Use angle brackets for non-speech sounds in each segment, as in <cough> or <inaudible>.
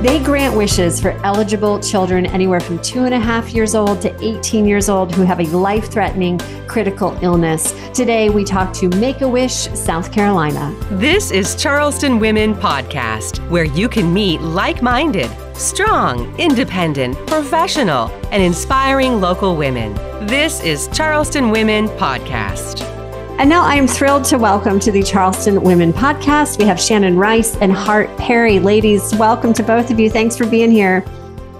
They grant wishes for eligible children anywhere from two and a half years old to 18 years old who have a life threatening critical illness. Today, we talk to Make a Wish, South Carolina. This is Charleston Women Podcast, where you can meet like minded, strong, independent, professional, and inspiring local women. This is Charleston Women Podcast. And now I am thrilled to welcome to the Charleston Women Podcast. We have Shannon Rice and Hart Peary. Ladies, welcome to both of you. Thanks for being here.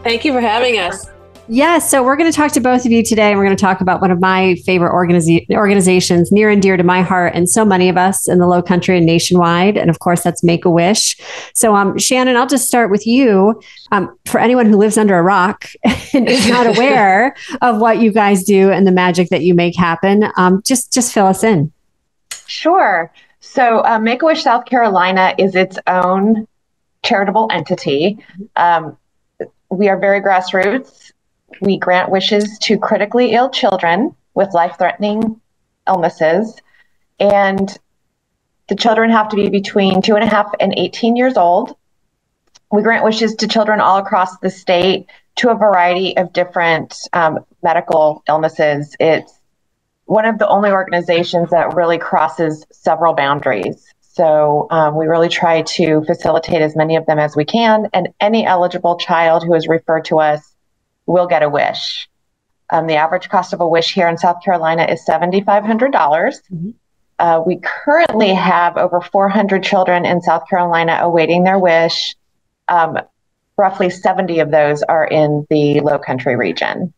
Thank you for having us. Yes, so we're going to talk to both of you today. and We're going to talk about one of my favorite organiza- organizations, near and dear to my heart, and so many of us in the Low Country and nationwide. And of course, that's Make a Wish. So, um, Shannon, I'll just start with you. Um, for anyone who lives under a rock <laughs> and is not aware <laughs> of what you guys do and the magic that you make happen, um, just just fill us in. Sure. So, uh, Make a Wish South Carolina is its own charitable entity. Um, we are very grassroots we grant wishes to critically ill children with life threatening illnesses. And the children have to be between two and a half and 18 years old. We grant wishes to children all across the state to a variety of different um, medical illnesses. It's one of the only organizations that really crosses several boundaries. So um, we really try to facilitate as many of them as we can. And any eligible child who is referred to us will get a wish. Um, the average cost of a wish here in South Carolina is 7,500. dollars mm-hmm. uh, we currently have over 400 children in South Carolina awaiting their wish. Um, roughly 70 of those are in the Low Country region.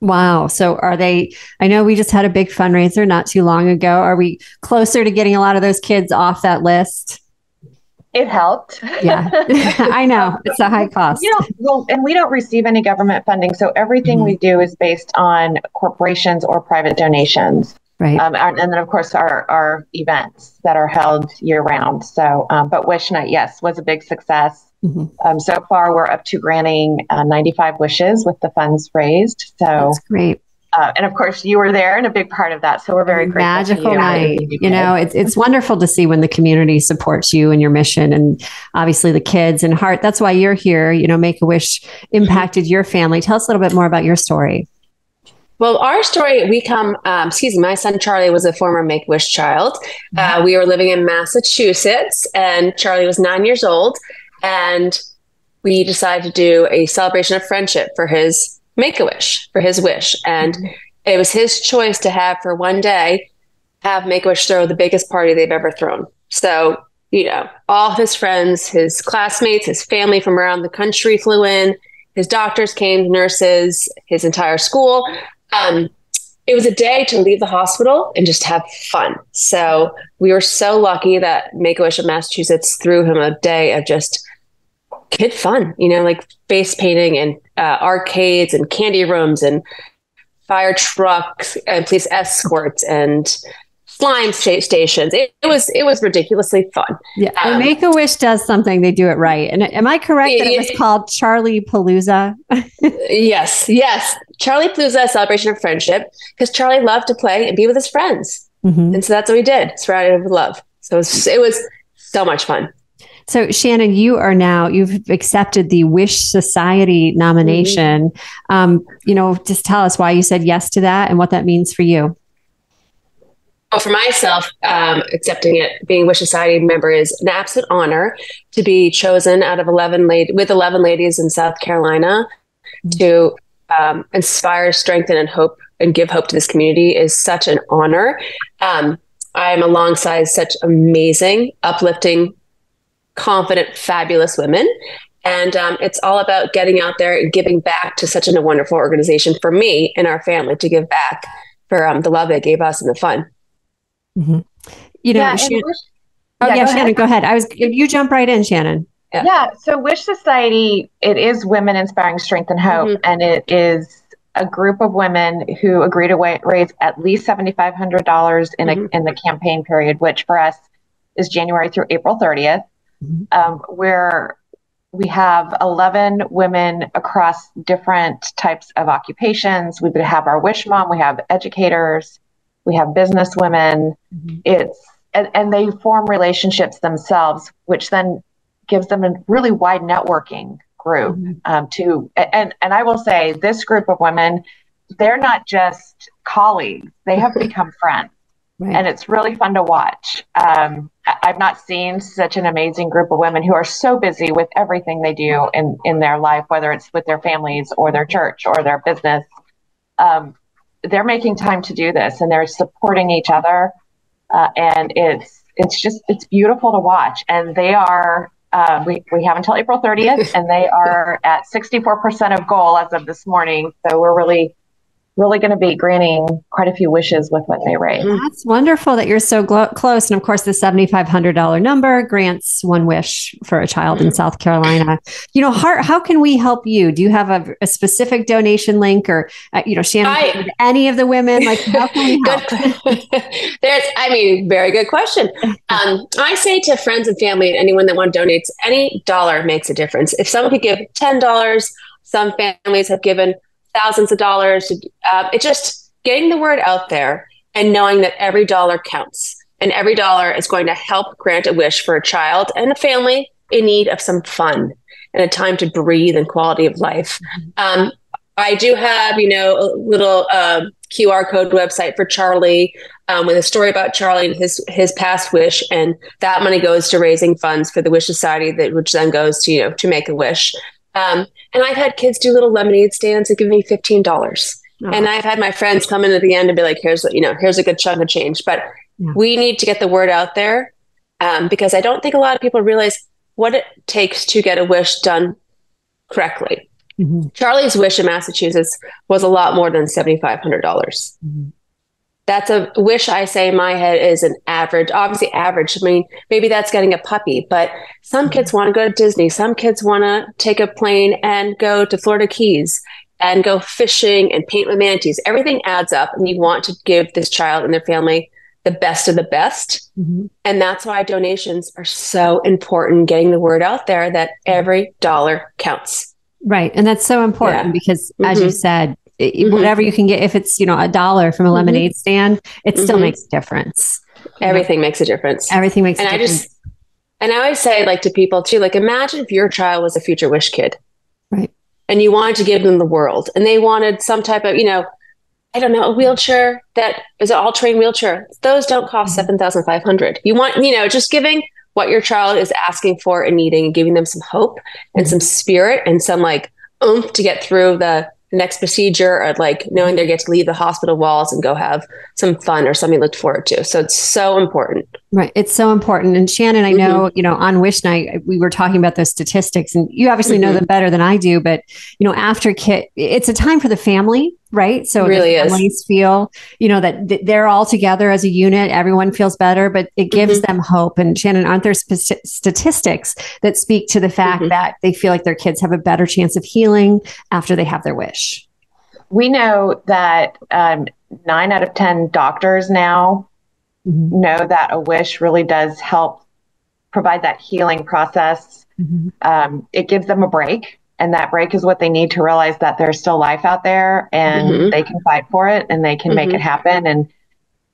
Wow. So are they? I know we just had a big fundraiser not too long ago. Are we closer to getting a lot of those kids off that list? It helped. Yeah, <laughs> <laughs> I know it's a high cost. You know, well, and we don't receive any government funding, so everything mm-hmm. we do is based on corporations or private donations. Right. Um, and then, of course, our, our events that are held year round. So, um, but Wish Night, yes, was a big success. Mm-hmm. Um, so far, we're up to granting uh, 95 wishes with the funds raised. So that's great. Uh, and of course, you were there and a big part of that. So we're very grateful. Magical night. You know, it's it's wonderful to see when the community supports you and your mission, and obviously the kids and Hart That's why you're here. You know, Make a Wish impacted your family. Tell us a little bit more about your story. Well, our story, we come, um, excuse me, my son Charlie was a former Make Wish child. Uh, we were living in Massachusetts, and Charlie was nine years old. And we decided to do a celebration of friendship for his make a wish for his wish. And mm-hmm. it was his choice to have for one day, have Make a Wish throw the biggest party they've ever thrown. So, you know, all his friends, his classmates, his family from around the country flew in, his doctors came, nurses, his entire school. Um, it was a day to leave the hospital and just have fun. So we were so lucky that Make a Wish of Massachusetts threw him a day of just kid fun, you know, like face painting and uh, arcades and candy rooms and fire trucks and police escorts and slime stations. It, it, was it was ridiculously fun. Yeah, um, Make a Wish does something; they do it right. And am I correct that it was called Charlie Palooza? <laughs> yes, yes, Charlie Palooza, celebration of friendship, because Charlie loved to play and be with his friends, mm-hmm. and so that's what we did. Surrounded with love. So it was, it was so much fun. So, Shannon, you are now, you've accepted the Wish Society nomination. Mm-hmm. Um, you know, just tell us why you said yes to that and what that means for you. Well, for myself, um, accepting it, being a Wish Society member is an absolute honor to be chosen out of 11 ladies with 11 ladies in South Carolina mm-hmm. to um, inspire, strengthen, and hope and give hope to this community is such an honor. Um, I'm alongside such amazing, uplifting confident, fabulous women. And um, it's all about getting out there and giving back to such a wonderful organization for me and our family to give back for um, the love they gave us and the fun. Mm-hmm. You know, yeah, Shannon, Wish, oh yeah, yeah go Shannon, go ahead. I was you jump right in, Shannon. Yeah. yeah. So Wish Society, it is women inspiring strength and hope, mm-hmm. and it is a group of women who agree to raise at least seventy five hundred dollars in mm-hmm. a in the campaign period, which for us is January through April thirtieth mm-hmm. um, where we have 11 women across different types of occupations. We have our wish mom, we have educators, we have business women. Mm-hmm. It's and, and they form relationships themselves, which then gives them a really wide networking group mm-hmm. um, to and and I will say this group of women they're not just colleagues they have <laughs> become friends right. and it's really fun to watch um, I've not seen such an amazing group of women who are so busy with everything they do in in their life whether it's with their families or their church or their business um, they're making time to do this and they're supporting each other uh, and it's it's just it's beautiful to watch and they are uh, we, we have until April 30th, <laughs> and they are at 64% of goal as of this morning. So we're really really going to be granting quite a few wishes with what they raise. That's wonderful that you're so glo- close. And of course, the $7,500 number grants one wish for a child in South Carolina. You know, how, how can we help you? Do you have a, a specific donation link or, uh, you know, Shannon, I, any of the women? Like, how can we help? <laughs> There's, I mean, very good question. Um, I say to friends and family and anyone that want to donate, any dollar makes a difference. If someone could give $10, some families have given thousands of dollars. Uh, it just getting the word out there and knowing that every dollar counts and every dollar is going to help grant a wish for a child and a family in need of some fun and a time to breathe and quality of life. Um, I do have, you know, a little uh, um, QR code website for Charlie um, with a story about Charlie and his his past wish, and that money goes to raising funds for the Wish Society, that which then goes to you know to Make a Wish. Um, and I've had kids do little lemonade stands and give me fifteen dollars. Oh. And I've had my friends come in at the end and be like, "Here's you know, here's a good chunk of change." But yeah. we need to get the word out there um, because I don't think a lot of people realize what it takes to get a wish done correctly. Mm-hmm. Charlie's wish in Massachusetts was a lot more than seventy five hundred dollars. Mm-hmm that's a wish I say in my head is an average, obviously average. I mean, maybe that's getting a puppy, but some kids want to go to Disney. Some kids want to take a plane and go to Florida Keys and go fishing and paint with manatees. Everything adds up, and you want to give this child and their family the best of the best. Mm-hmm. And that's why donations are so important, getting the word out there that every dollar counts. Right. And that's so important yeah. because, as mm-hmm. you said, mm-hmm. whatever you can get, if it's, you know, a dollar from a mm-hmm. lemonade stand, it still mm-hmm. makes a difference. Everything makes a difference. Everything makes and I just, and I always say, like, to people too, like, imagine if your child was a future wish kid. Right. And you wanted to give them the world and they wanted some type of, you know, I don't know, a wheelchair that is an all terrain wheelchair. Those don't cost mm-hmm. 7500 You want, you know, just giving what your child is asking for and needing and giving them some hope and mm-hmm. some spirit and some like oomph to get through the next procedure or like knowing they get to leave the hospital walls and go have some fun or something to look forward to. So it's so important. Right. It's so important. And Shannon, I know, mm-hmm. you know, on Wish Night, we were talking about those statistics and you obviously mm-hmm. know them better than I do, but, you know, after kit, it's a time for the family, right? So it really families is. feel, you know, that they're all together as a unit. Everyone feels better, but it gives mm-hmm. them hope. And Shannon, aren't there sp- statistics that speak to the fact mm-hmm. that they feel like their kids have a better chance of healing after they have their wish? We know that um, nine out of 10 doctors now mm-hmm. know that a wish really does help provide that healing process. Mm-hmm. Um, it gives them a break, and that break is what they need to realize that there's still life out there, and mm-hmm. they can fight for it, and they can make it mm-hmm. happen. And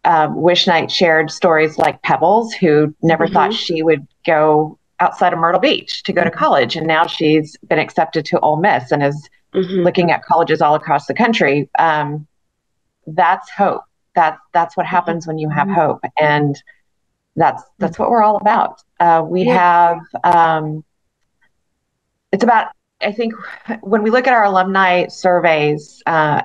um, Wish Night shared stories like Pebbles, who never mm-hmm. thought she would go outside of Myrtle Beach to go to mm-hmm. college, and now she's been accepted to Ole Miss and is looking at colleges all across the country. Um, that's hope that's that's what happens when you have hope and that's that's what we're all about uh, we have um, it's about i think when we look at our alumni surveys uh,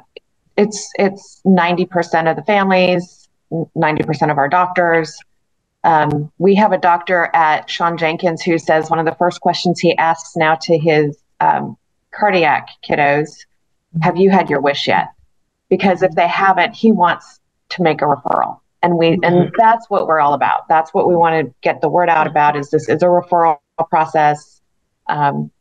it's it's 90% of the families 90% of our doctors um, we have a doctor at Shawn Jenkins who says one of the first questions he asks now to his um, cardiac kiddos have you had your wish yet because if they haven't he wants to make a referral. And we mm-hmm. and that's what we're all about. That's what we want to get the word out about is this is a referral process. Um,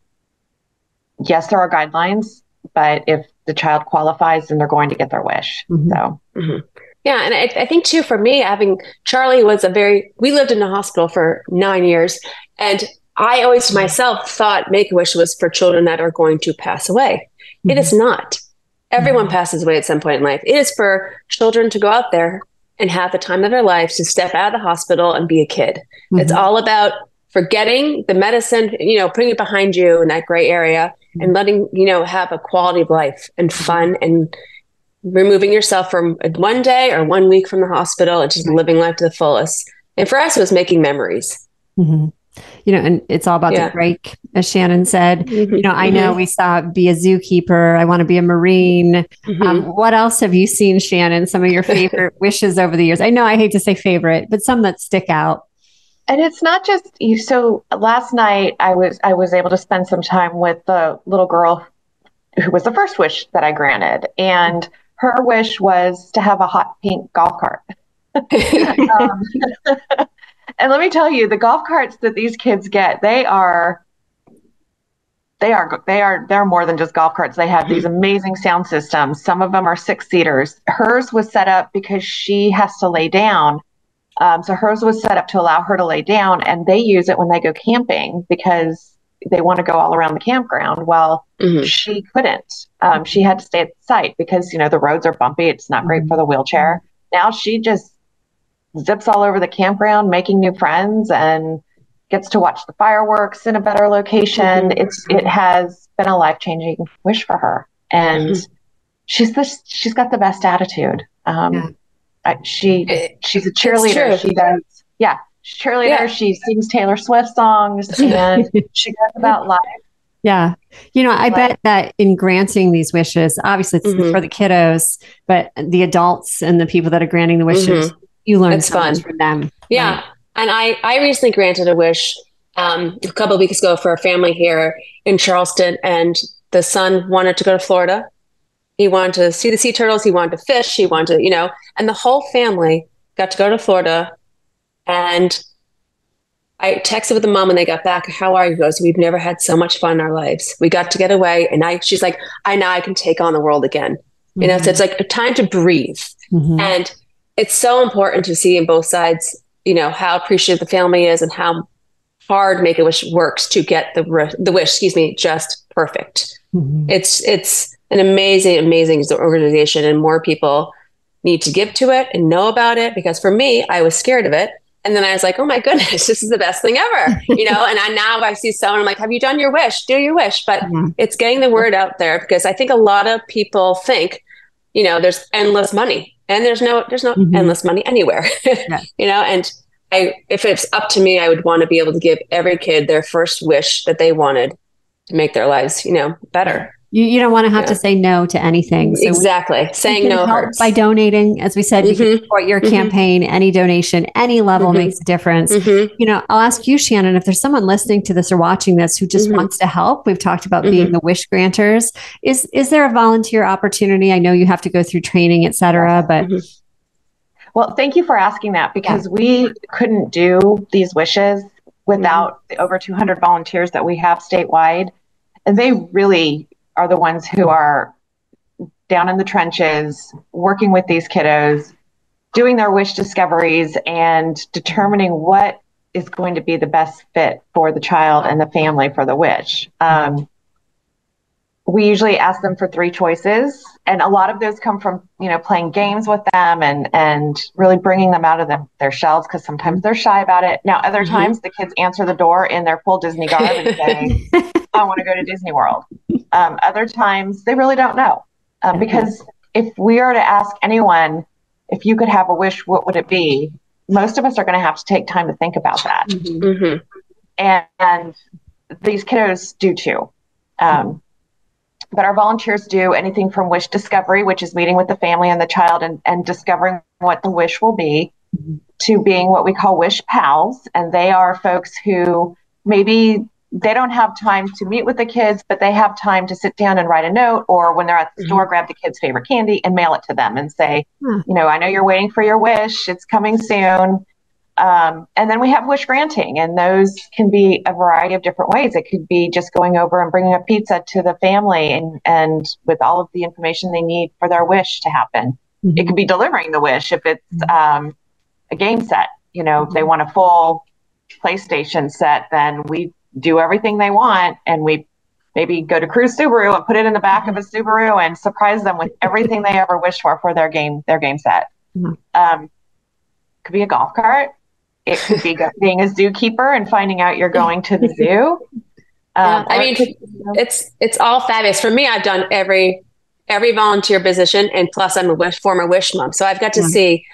yes, there are guidelines, but if the child qualifies, then they're going to get their wish. Mm-hmm. So mm-hmm. Yeah, and I, I, think too for me, having Charlie was a very. We lived in a hospital for nine years, and I always myself thought Make a Wish was for children that are going to pass away. Mm-hmm. It is not. Everyone mm-hmm. passes away at some point in life. It is for children to go out there and have the time of their lives to step out of the hospital and be a kid. Mm-hmm. It's all about forgetting the medicine, you know, putting it behind you in that gray area and letting, you know, have a quality of life and fun and removing yourself from one day or one week from the hospital and just living life to the fullest. And for us, it was making memories. Mm-hmm. You know, and it's all about yeah. the break, as Shannon said. Mm-hmm. You know, I know mm-hmm. we saw be a zookeeper. I want to be a marine. Mm-hmm. Um, what else have you seen, Shannon? Some of your favorite <laughs> wishes over the years? I know I hate to say favorite, but some that stick out. And it's not just you. So last night I was I was able to spend some time with the little girl who was the first wish that I granted, and her wish was to have a hot pink golf cart. <laughs> um, and let me tell you, the golf carts that these kids get, they are they are they are they're more than just golf carts. They have these amazing sound systems. Some of them are six seaters. Hers was set up because she has to lay down. Um, so hers was set up to allow her to lay down, and they use it when they go camping because they want to go all around the campground. Well, mm-hmm. she couldn't. Um, she had to stay at the site because you know the roads are bumpy. It's not great for the wheelchair. Now she just zips all over the campground, making new friends, and gets to watch the fireworks in a better location. Mm-hmm. It's it has been a life changing wish for her, and mm-hmm. she's the she's got the best attitude. Um, yeah. I, she she's a cheerleader. She does yeah cheerleader. Yeah. She sings Taylor Swift songs <laughs> and she does about life. Yeah. You know, I bet that in granting these wishes, obviously it's mm-hmm. for the kiddos, but the adults and the people that are granting the wishes, mm-hmm. you learn it's so fun. from them. Yeah. Right? And I, I recently granted a wish um, a couple of weeks ago for a family here in Charleston, and the son wanted to go to Florida. He wanted to see the sea turtles. He wanted to fish. He wanted to, you know, and the whole family got to go to Florida and I texted with the mom when they got back. How are you? Goes, we've never had so much fun in our lives. We got to get away, and I. She's like, I now I can take on the world again. You know, so it's like a time to breathe, mm-hmm. and it's so important to see in both sides. You know how appreciative the family is, and how hard Make a Wish works to get the the wish. Excuse me, just perfect. Mm-hmm. It's it's an amazing, amazing organization, and more people need to give to it and know about it. Because for me, I was scared of it and then I was like, oh my goodness, <laughs> this is the best thing ever. You know, and I now I see someone, I'm like, have you done your wish? Do your wish. But mm-hmm. it's getting the word out there because I think a lot of people think, you know, there's endless money. And there's no there's no mm-hmm. endless money anywhere. <laughs> Yeah. you know, and I if it's up to me, I would want to be able to give every kid their first wish that they wanted to make their lives, you know, better. You, you don't want to have yeah. to say no to anything. So exactly. Saying no hurts. By donating, as we said, mm-hmm. you can mm-hmm. support your mm-hmm. campaign. Any donation, any level mm-hmm. makes a difference. Mm-hmm. You know, I'll ask you, Shannon, if there's someone listening to this or watching this who just mm-hmm. wants to help. We've talked about being the wish granters. Is is there a volunteer opportunity? I know you have to go through training, et cetera, but well, thank you for asking that because yeah. we couldn't do these wishes without the over 200 volunteers that we have statewide. And they really are the ones who are down in the trenches, working with these kiddos, doing their wish discoveries, and determining what is going to be the best fit for the child and the family for the wish. Um, we usually ask them for three choices, and a lot of those come from you know playing games with them and and really bringing them out of them, their shells because sometimes they're shy about it. Now, other mm-hmm. times the kids answer the door in their full Disney garb and say, <laughs> "I want to go to Disney World." Um, other times they really don't know um, because if we are to ask anyone if you could have a wish, what would it be? Most of us are going to have to take time to think about that, mm-hmm. mm-hmm. and, and, these kiddos do too. Um, but our volunteers do anything from wish discovery, which is meeting with the family and the child and, and discovering what the wish will be, mm-hmm. to being what we call wish pals. And they are folks who maybe they don't have time to meet with the kids, but they have time to sit down and write a note, or when they're at the mm-hmm. store, grab the kid's favorite candy and mail it to them and say, hmm. you know, I know you're waiting for your wish. It's coming soon. Um, and then we have wish granting, and those can be a variety of different ways. It could be just going over and bringing a pizza to the family and, and with all of the information they need for their wish to happen. Mm-hmm. It could be delivering the wish if it's mm-hmm. um, a game set. You know, if they mm-hmm. want a full PlayStation set, then we do everything they want and we maybe go to Crews Subaru and put it in the back of a Subaru and surprise them with everything they ever wished for for their game their game set. Mm-hmm. Um, could be a golf cart It could be being a zookeeper and finding out you're going to the zoo. <laughs> Yeah, Um, I mean, could you know, it's it's all fabulous for me. I've done every every volunteer position, and plus I'm a wish, former wish mom, so I've got to Yeah. see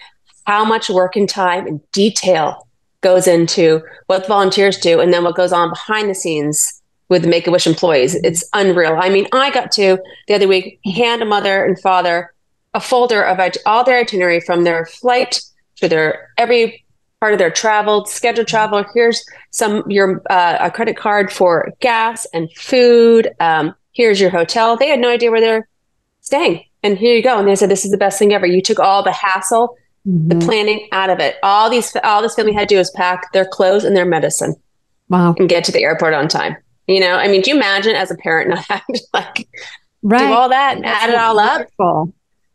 how much work and time and detail goes into what volunteers do, and then what goes on behind the scenes with the Make a Wish employees. It's unreal. I mean, I got to the other week hand a mother and father a folder of all their itinerary from their flight to their every part of their travel, scheduled travel. Here's some your uh, a credit card for gas and food. Um, here's your hotel. They had no idea where they're staying, and here you go. And they said this is the best thing ever. You took all the hassle, the Mhm. planning out of it. All these all this family had to do was pack their clothes and their medicine Wow. and get to the airport on time. You know, I mean, do you imagine as a parent not <laughs> having to like Right. do all that and add it all up?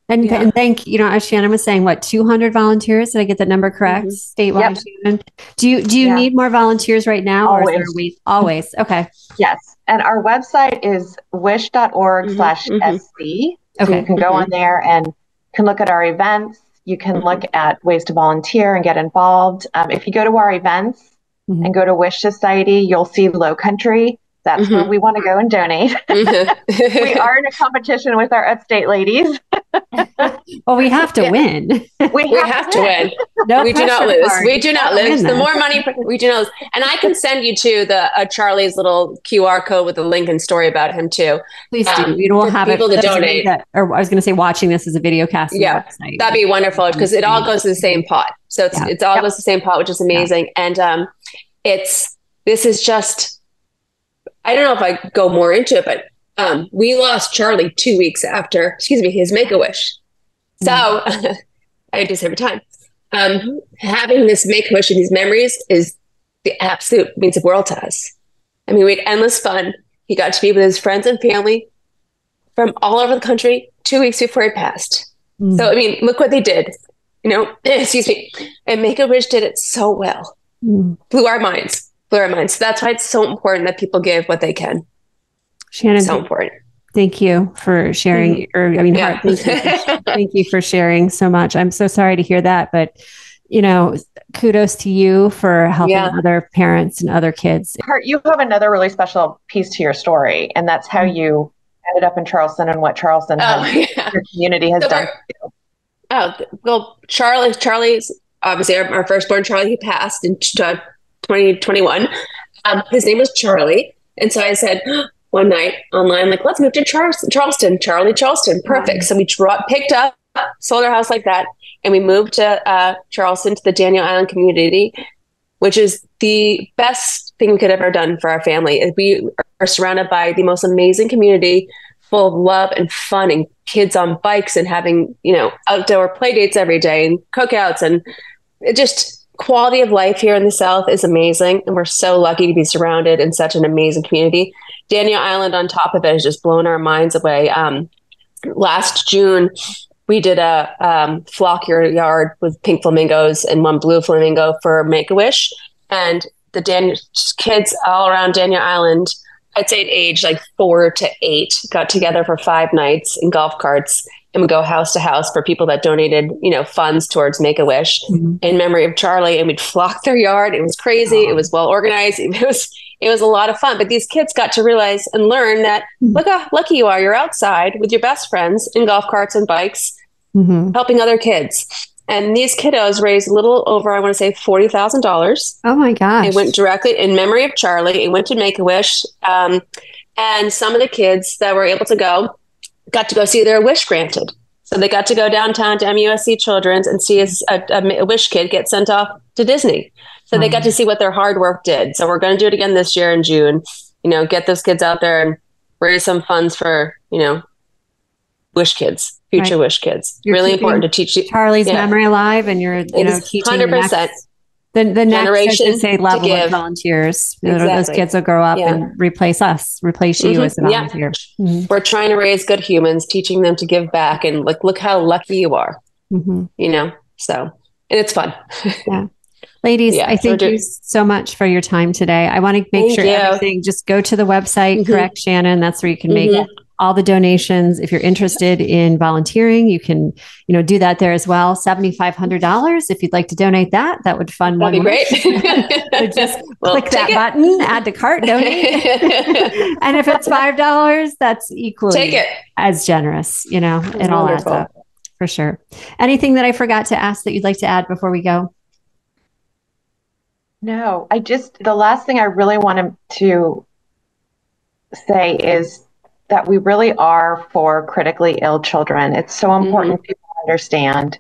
And, Yeah. and thank you know as Shannon was saying, what 200 volunteers? Did I get that number correct? Mhm. Statewide, Shannon. Do you do you Yeah. need more volunteers right now, or is there a Always. Always. Okay. yes. And our website is wish.org Mhm, slash mhm. SC. So Okay. you can go on there and can look at our events. You can Mhm. look at ways to volunteer and get involved. Um, if you go to our events Mhm. and go to Wish Society, you'll see Low Country. That's where Mhm. we want to go and donate. <laughs> we are in a competition with our upstate ladies. Well, we have to Yeah. win. We, <laughs> we have to win. <laughs> No we do not lose. We do not lose. The more money we do not lose. And I can send you to the uh, Charlie's little QR code with a link and story about him too. Please do. um, You we'll for have people for to those of you donate. that- or I was going to say, watching this as a video cast. Yeah. That'd be wonderful because it all goes to the same pot. So it's Yeah. it's all Yep. goes to the same pot, which is amazing. And um, it's this is just I don't know if I go more into it, but um, we lost Charlie two weeks after, excuse me, his Make a Wish. So <laughs> I do this every time. Um, having this Make a Wish and these memories is the absolute means of world to us. I mean, we had endless fun. He got to be with his friends and family from all over the country two weeks before he passed. Mm. So I mean, look what they did. You know, <clears throat> excuse me. And Make a Wish did it so well. Mm. Blew our minds. Blew our minds. So that's why it's so important that people give what they can. Shannon, So important. thank you for sharing. Or I mean, Yeah. Hart, thank you, <laughs> thank you for sharing so much. I'm so sorry to hear that, but you know, kudos to you for helping Yeah. other parents and other kids. Hart, you have another really special piece to your story, and that's how you ended up in Charleston and what Charleston oh has, <laughs> yeah. your community has So done. Oh well, Charlie. Charlie's obviously our, our firstborn. Charlie, he passed in uh, 2021. Um, his name was Charlie, and so I said one night online, like, let's move to Charleston. Charleston, Charlie, Charleston, perfect. So we dro- picked up, sold our house like that, and we moved to uh, Charleston to the Daniel Island community, which is the best thing we could have ever done for our family. We are surrounded by the most amazing community full of love and fun and kids on bikes and having, you know, outdoor play dates every day and cookouts and it just quality of life here in the South is amazing. And we're so lucky to be surrounded in such an amazing community. Daniel Island on top of it has just blown our minds away. Um, last June, we did a um, flock your yard with pink flamingos and one blue flamingo for Make a Wish. And the Dan- kids all around Daniel Island I'd say at age like four to eight, got together for five nights in golf carts and would go house to house for people that donated, you know, funds towards Make a Wish Mhm. in memory of Charlie. And we'd flock their yard. It was crazy. It was well organized. <laughs> It was it was a lot of fun. But these kids got to realize and learn that Mhm. look how lucky you are. You're outside with your best friends in golf carts and bikes, Mhm. helping other kids. And these kiddos raised a little over, I want to say, forty thousand dollars. Oh my gosh. It went directly in memory of Charlie. It went to Make a Wish. Um, and some of the kids that were able to go got to go see their wish granted. So they got to go downtown to MUSC Children's and see a, a, a wish kid get sent off to Disney. So they got to mm-hmm. see what their hard work did. So we're going to do it again this year in June. You know, get those kids out there and raise some funds for, you know, wish kids, future Right. wish kids. You're really important to teach. Charlie's Yeah. memory alive, and you're you know It's teaching 100%. next, the, the next Generation should say level of volunteers. Know, those kids will grow up Yeah. and replace us, replace you Mhm. as a Yeah. volunteer. Mhm. We're trying to raise good humans, teaching them to give back and like look how lucky you are. Mhm. you know so and it's fun <laughs> Yeah. Ladies, Yeah, I so thank do- you so much for your time today. I want to make Thank sure you. everything, just go to the website, Mhm. correct, Shannon? That's where you can make Mhm. All the donations. If you're interested in volunteering, you can, you know, do that there as well. $7,500. If you'd like to donate that, that would fund That'd one. be great. <laughs> so just <laughs> Well, click that it. button, add to cart, donate. <laughs> and if it's $5, that's equally Take it. as generous, you know, it all adds up for sure. Anything that I forgot to ask that you'd like to add before we go? No, I just, the last thing I really wanted to say is that we really are for critically ill children. It's so important people understand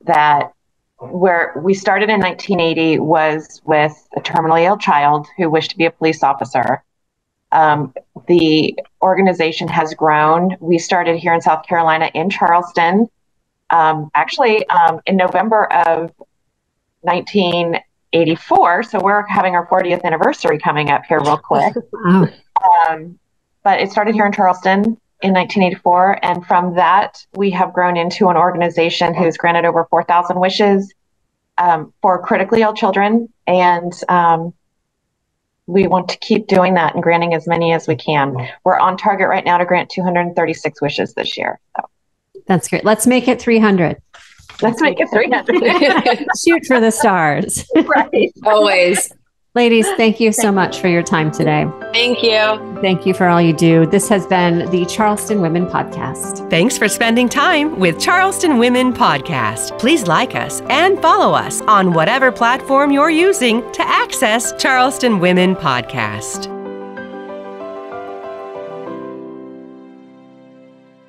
that where we started in 1980 was with a terminally ill child who wished to be a police officer. Um, the organization has grown. We started here in South Carolina in Charleston. Um, actually, um, in November of 1984, so we're having our 40th anniversary coming up here real quick. <laughs> Wow. But it started here in Charleston in 1984. And from that, we have grown into an organization who's granted over 4,000 wishes um, for critically ill children. And um, we want to keep doing that and granting as many as we can. We're on target right now to grant 236 wishes this year. So That's great. Let's make it 300. let's make it 300. <laughs> Shoot for the stars. <laughs> right. Always. Ladies, <laughs> thank you so much for your time today. Thank you. Thank you for all you do. This has been the Charleston Women Podcast. Thanks for spending time with Charleston Women Podcast. Please like us and follow us on whatever platform you're using to access Charleston Women Podcast.